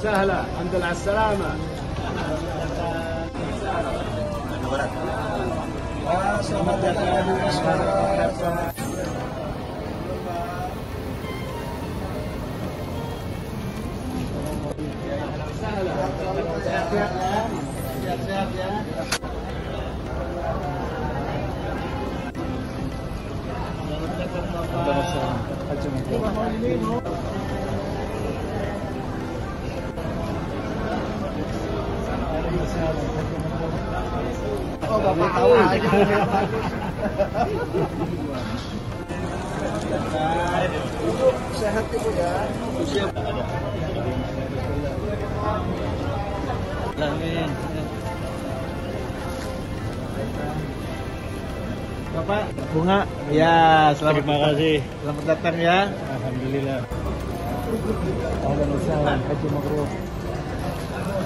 وسهلا الحمد لله على السلامة. Selamat datang Oh, Bapak tahu. Ibu sehat ibu ya. Usia Bapak bunga ya selamat Terima kasih. selamat datang ya Alhamdulillah.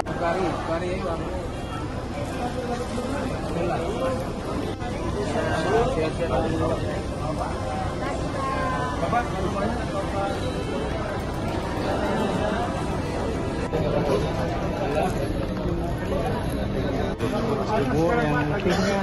Sukari, Sukari ya. Bismillah. Siap-siap. Ibu yang kingnya